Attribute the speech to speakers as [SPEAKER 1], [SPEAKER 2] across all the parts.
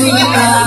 [SPEAKER 1] assim,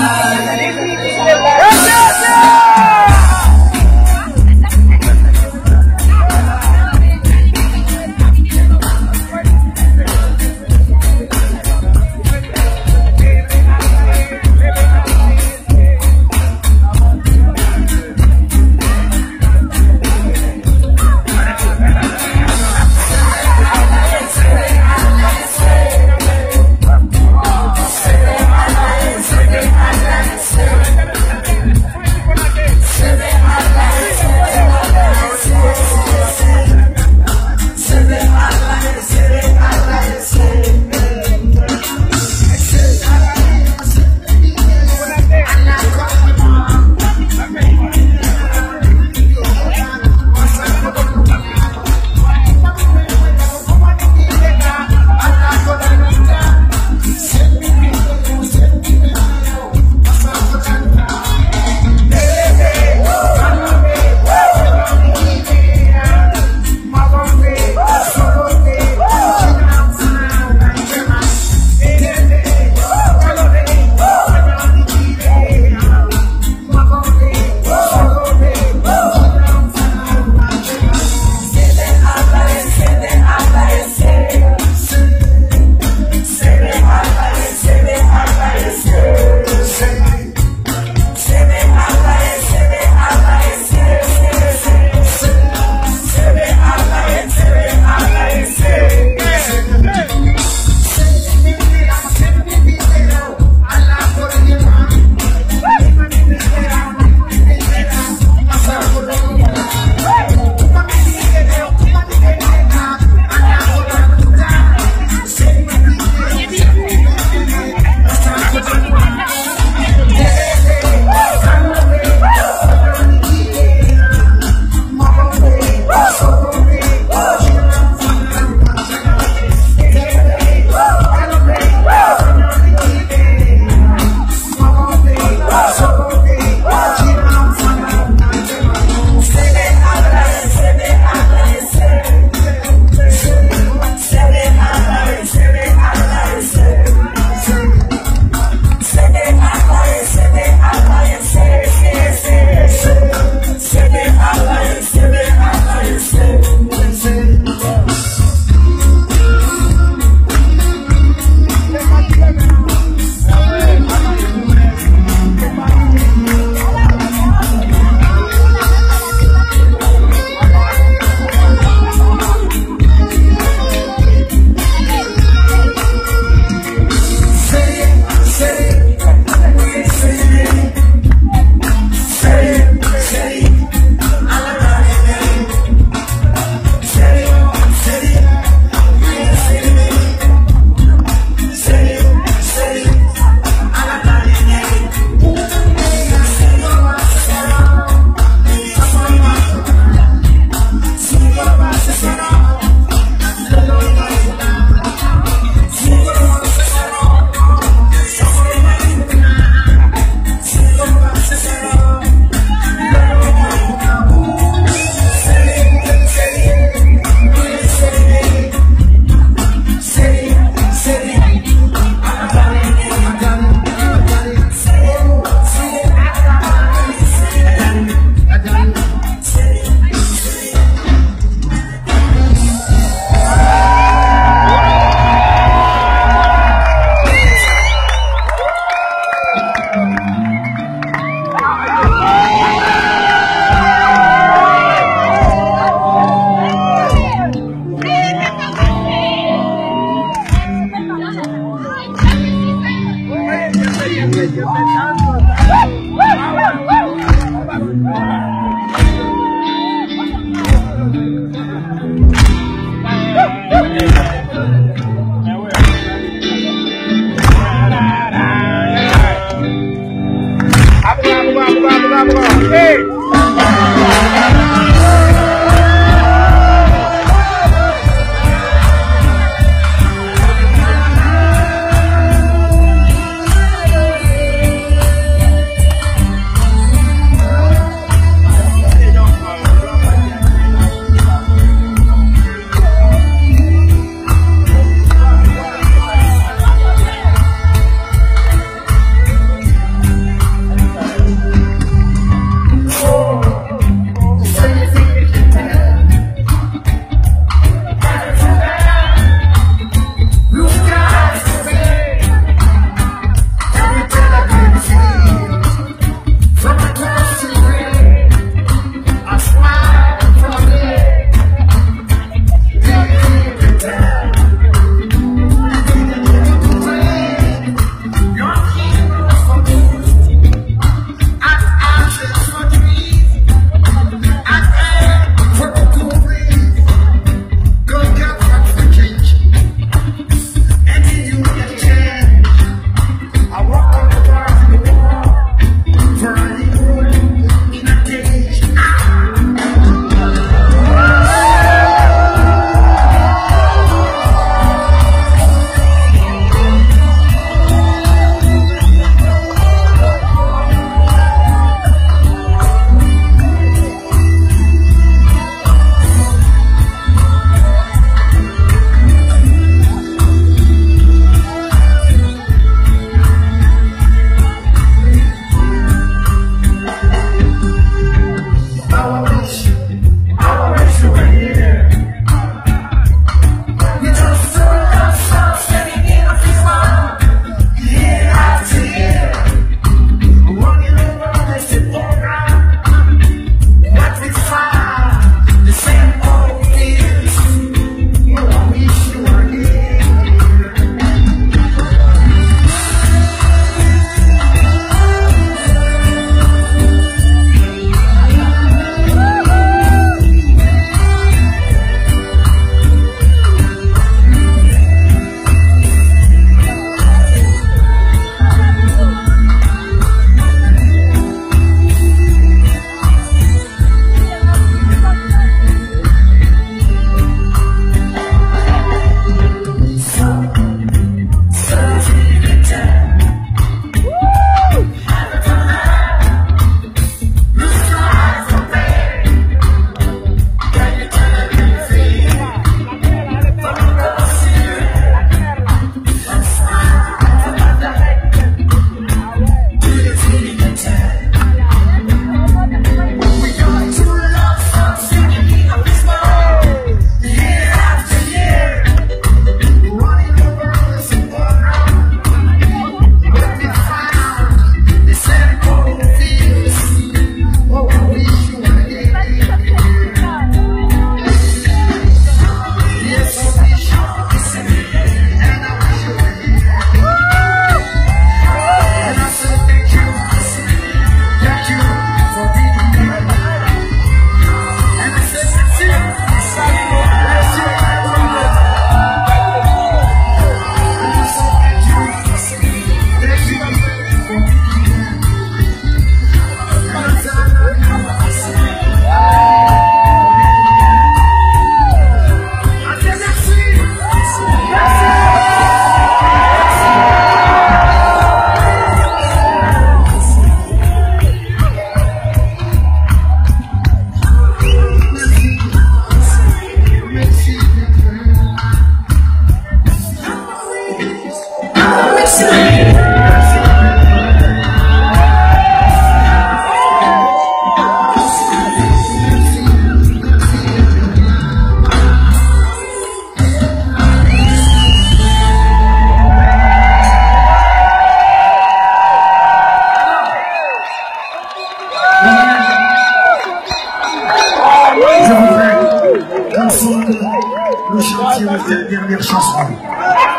[SPEAKER 1] nous chantions cette dernière chanson.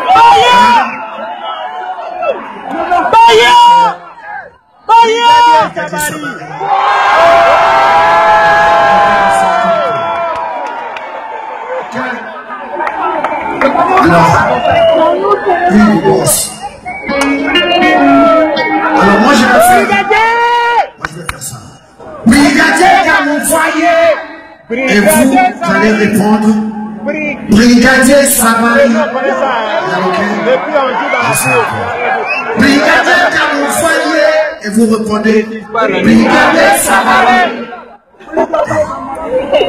[SPEAKER 2] Baya Baya.
[SPEAKER 1] Alors. Alors, moi, je vais faire, moi, je vais faire ça. Brigadier dans mon foyer. Et vous allez répondre, Brigadier
[SPEAKER 2] on joue dans
[SPEAKER 1] Je sais pas. Brigadier dans mon foyer. Et vous répondez, Brigadier Sabari.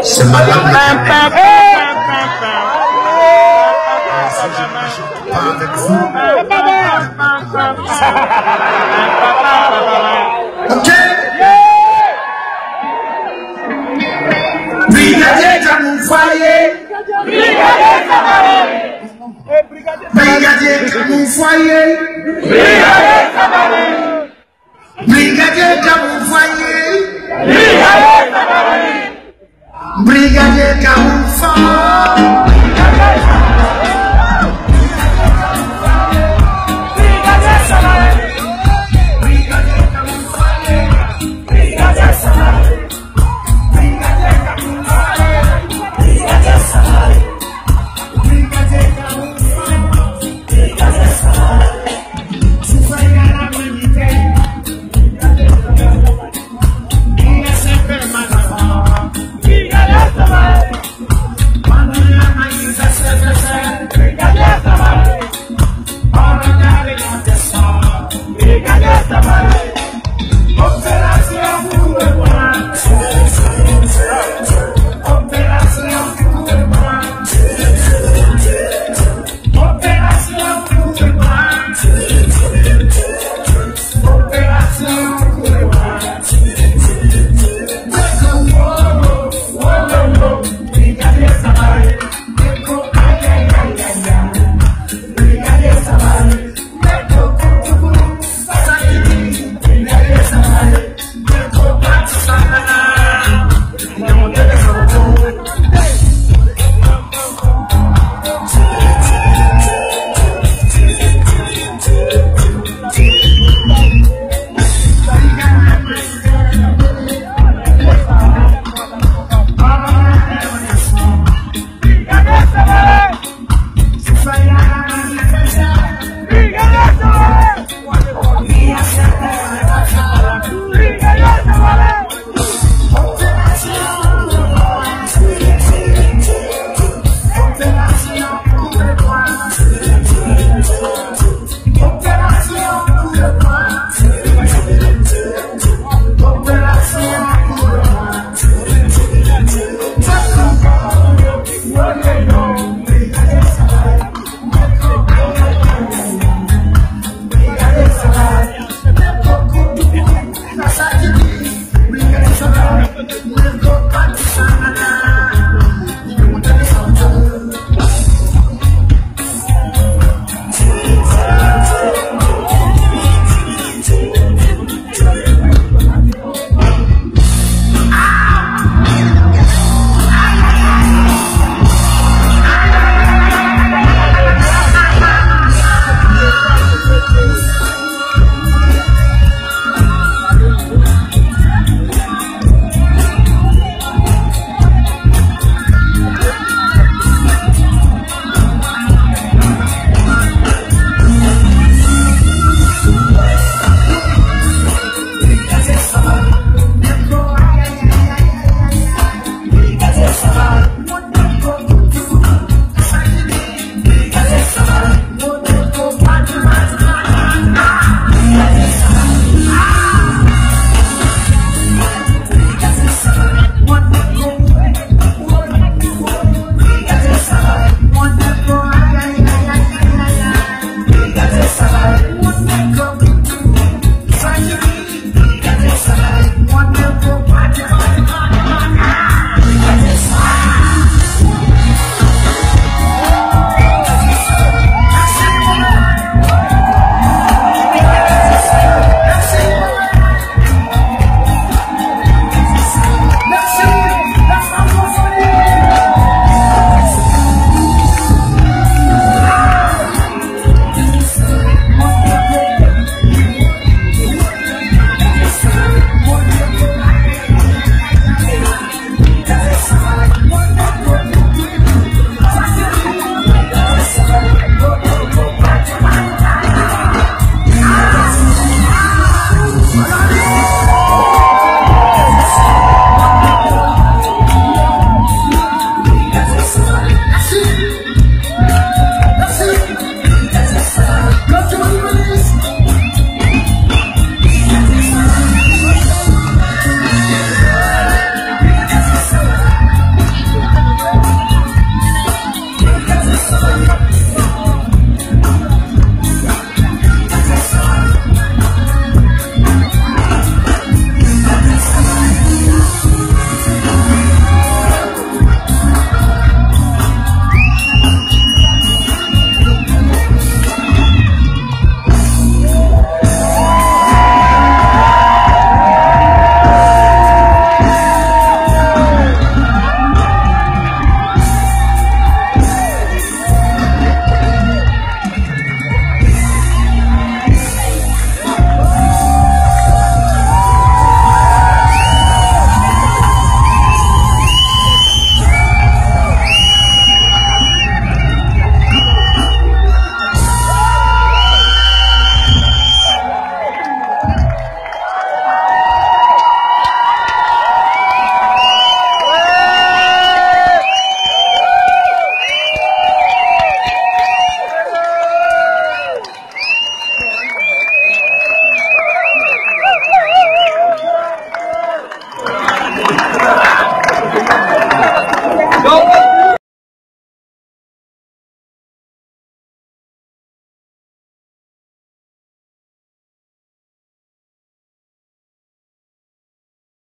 [SPEAKER 1] C'est malade.
[SPEAKER 2] Pam, pam,
[SPEAKER 1] foyer.